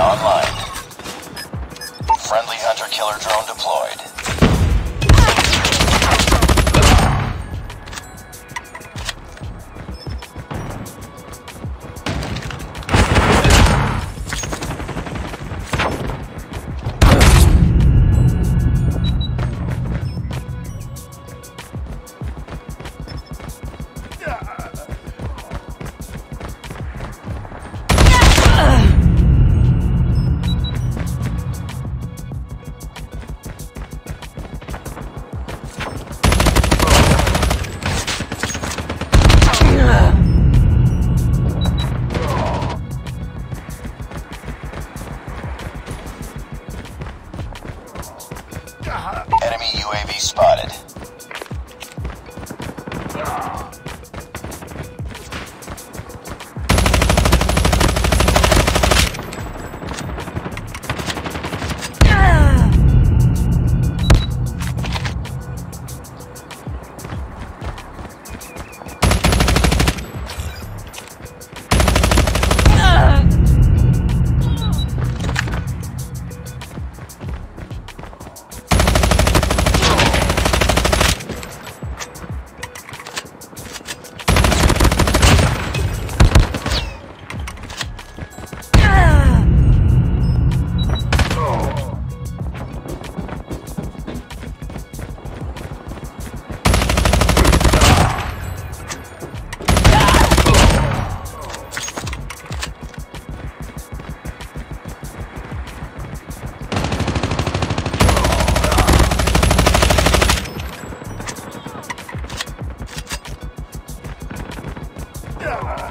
online. Friendly hunter-killer drone deployed. Enemy UAV spotted. Yeah.